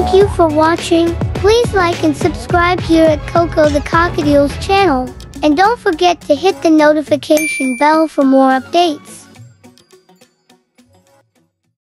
Thank you for watching. Please like and subscribe here at Koko the Cockatiel's channel. And don't forget to hit the notification bell for more updates.